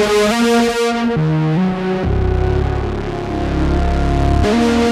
Thank you.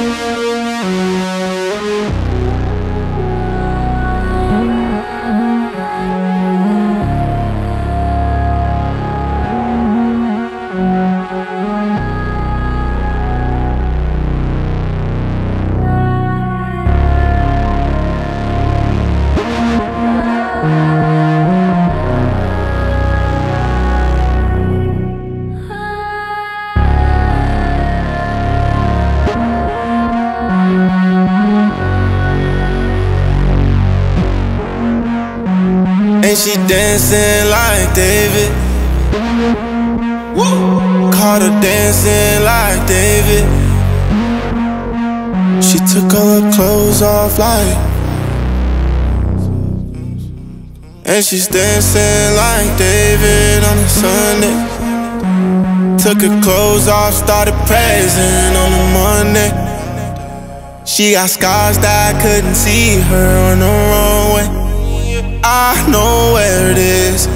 She dancing like David. Woo! Caught her dancing like David. She took all her clothes off like. And she's dancing like David on a Sunday. Took her clothes off, started praising on a Monday. She got scars that I couldn't see her on the way. I know where it is.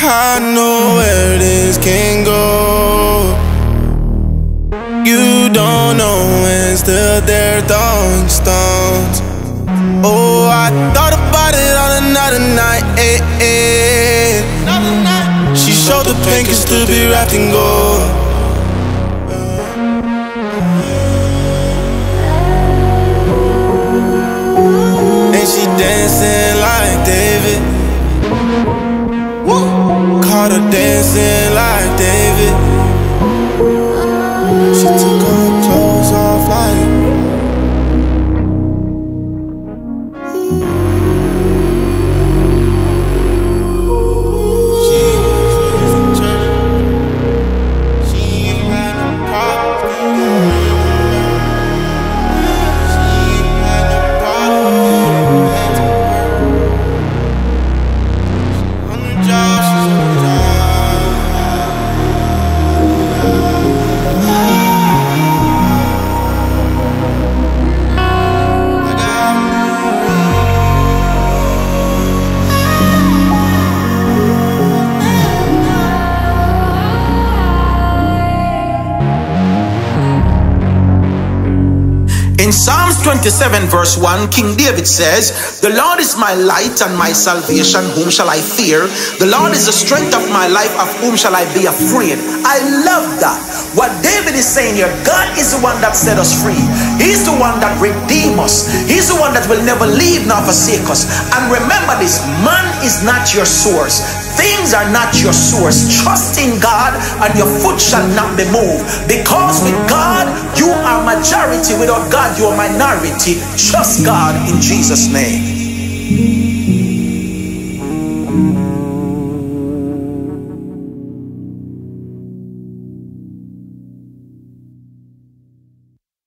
I know where it is can go. You don't know when still there throwing stones. Oh, I thought about it on another night. Eh, eh. She showed the pink can still be wrapped in gold. Dancing In Psalms 27, verse 1, King David says, The Lord is my light and my salvation, whom shall I fear? The Lord is the strength of my life, of whom shall I be afraid? I love that. What David is saying here, God is the one that set us free. He's the one that redeemed us. He's the one that will never leave nor forsake us. And remember this, man is not your source. Things are not your source. Trust in God and your foot shall not be moved. Because with God, you are majority. Without God, you are minority. Trust God in Jesus' name.